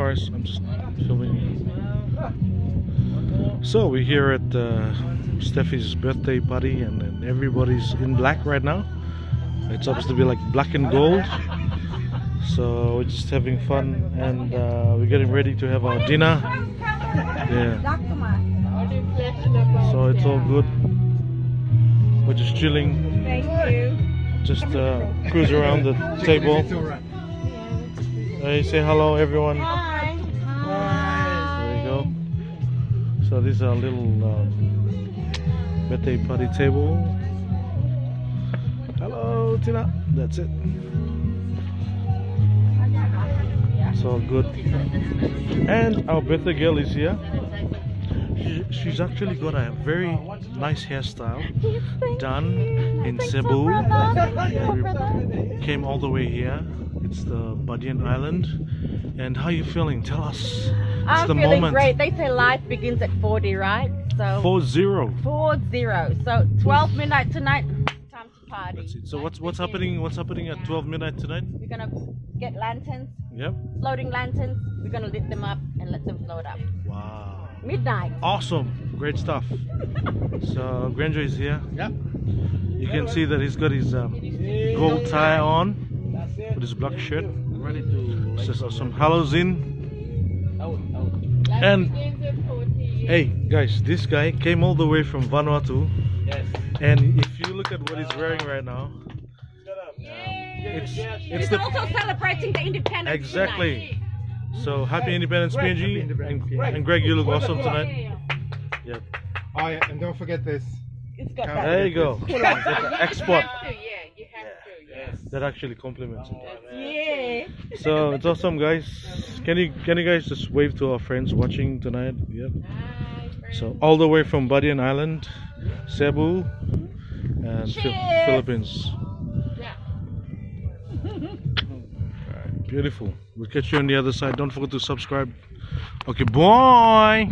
No I'm just filming. So we're here at uh, Steffi's birthday party, and, and everybody's in black right now. It's supposed to be like black and gold. So we're just having fun, and uh, we're getting ready to have our dinner. Yeah. So it's all good. We're just chilling, Thank you. just uh, cruise around the table. Hey, say hello, everyone. So this is our little um, birthday party table. Hello, Tina. That's it. It's all good. And our birthday girl is here. She, she's actually got a very nice hairstyle done in Cebu. We came all the way here. It's the Badian Island. And how are you feeling? Tell us. It's I'm the feeling moment. great. They say life begins at 40, right? So Four zero. four zero. So 12 midnight tonight, time to party. That's it. So what's what's happening? What's happening at 12 midnight tonight? We're gonna get lanterns, Yep. floating lanterns. We're gonna lit them up and let them float up. Wow. Midnight. Awesome. Great stuff. So Granger is here. Yep. You can see that he's got his um, gold tie on with his black shirt. I'm ready to. It's just uh, awesome. Halosin. Out, out. And hey guys, this guy came all the way from Vanuatu. Yes. And if you look at what he's wearing right now, it's it's It's the also celebrating the independence. exactly. So happy Independence Happy PNG Independence, and, PNG. and Greg, you look awesome tonight. tonight. Yep. Oh yeah, and don't forget this. It's got Come that. There you go. Got the export yeah, you have to, yeah. That actually compliments it. Oh, yeah. So it's awesome, guys. Can you can you guys just wave to our friends watching tonight? Yep. So all the way from Badian Island, Cebu, and Phil- Cheers. Philippines. Alright, beautiful. We'll catch you on the other side. Don't forget to subscribe. Okay, bye.